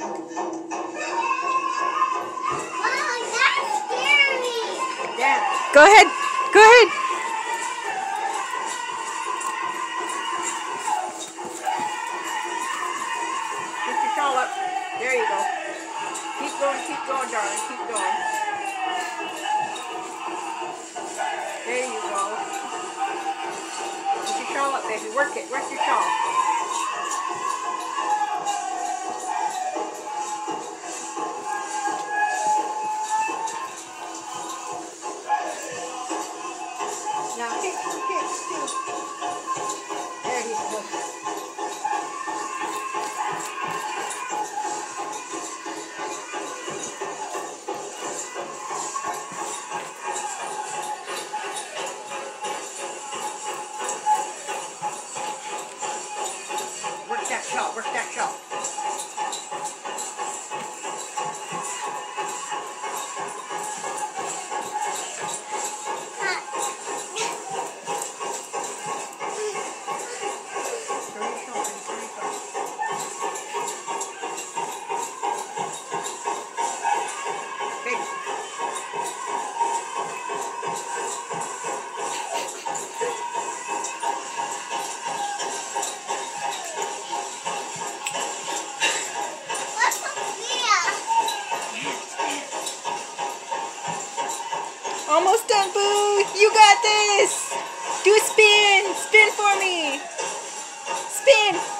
Go ahead. Go ahead. Get your shawl up. There you go. Keep going, keep going, darling. Keep going. There you go. Get your shawl up, baby. Work it. Work your shawl. Now, kick, kick, kick. Almost done, Boo. You got this. Do a spin. Spin for me. Spin.